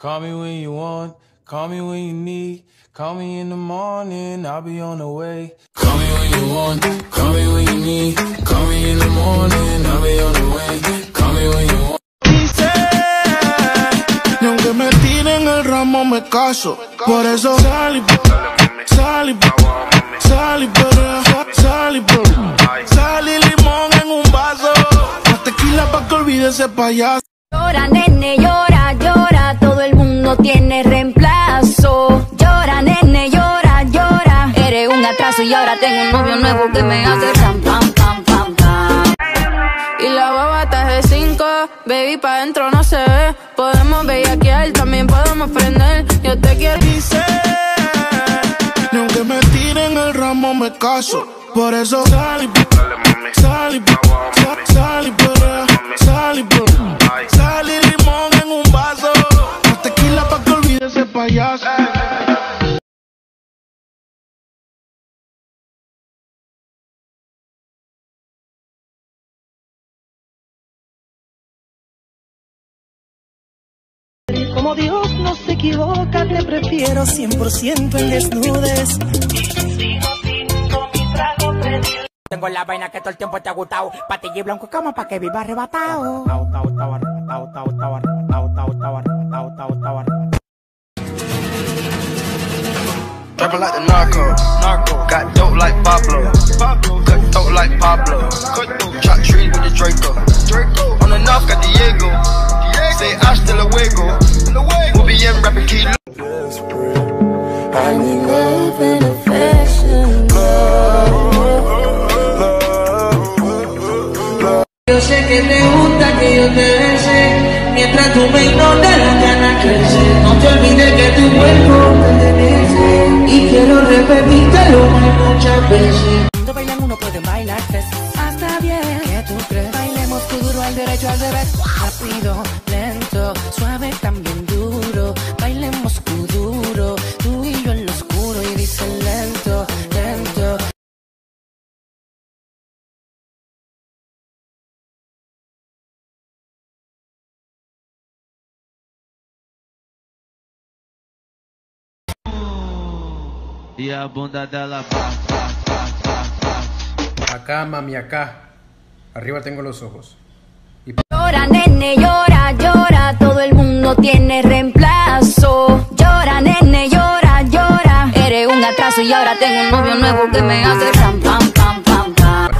Call me when you want, call me when you need. Call me in the morning, I'll be on the way. Call me when you want, call me when you need. Call me in the morning, I'll be on the way. Call me when you want. Dice, y aunque me tiren el ramo me caso. Por eso salí, salí, salí, salí, salí limón en un vaso. Más tequila pa' que olvide ese payaso. Llora, nene, llora, tengo un novio nuevo que me hace pam, pam, pam, pam, pam. Y la baba está de 5, baby, pa' dentro no se ve. Podemos bellaquear, también podemos prender. Yo te quiero. Dice, y aunque me tiren el ramo me caso. Por eso salí, salí, Como Dios no se equivoca, te prefiero 100% en desnudes. Tengo la vaina que todo el tiempo te ha gustado. Patilla y blanco como pa' que viva arrebatado. Rapping like the narco. narco. Got dope like Pablo. Pablo. Cut dope like Pablo. Chop trees with the Draco. Draco. On the north got Diego. Say hasta luego. We'll be in rapping kilo. I need love and affection. Yo sé que te gusta que yo te bese Mientras tú me ignoras las ganas crecen No te olvides que tu cuerpo pertenece Y quiero repetírtelo muchas veces Cuando bailan uno puede bailar tres. Hasta bien. ¿Qué tú crees? Bailemos tu duro al derecho al revés. Rápido, lento, suave, también duro. Bailemos tu duro. Tú y yo en lo oscuro y dice lento, lento. E a bunda dela Acá, mami, acá. Arriba tengo los ojos. Llora, nene, llora, llora, todo el mundo tiene reemplazo. Llora, nene, llora, llora. Eres un atraso y ahora tengo un novio nuevo que me hace pam, pam, pam, pam, pam.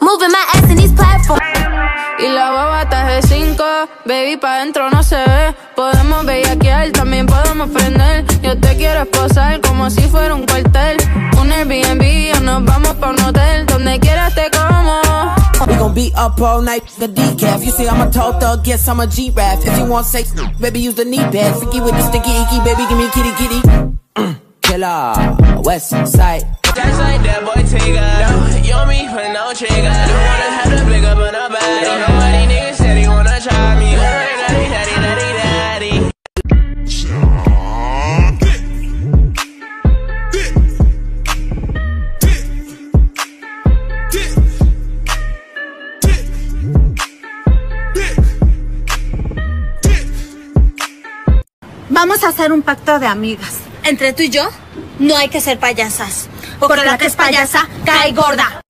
Moving my ass in these platforms. Y la baba está de 5, baby, pa' dentro no se ve. Podemos bellaquear, también como si fuera un cuartel. Un Airbnb o nos vamos pa' un hotel. Donde quieras te como. We gon' be up all night, the decaf. You say I'm a tall thug, guess I'm a G-Rap. If you want sex, baby, use the knee pad. Freaky with the sticky icky, baby, give me kitty kitty. Mm. Killer, West Side. That's like that boy Tigger You on me for no trigger Vamos a hacer un pacto de amigas. Entre tú y yo, no hay que ser payasas. Porque la que es payasa cae gorda.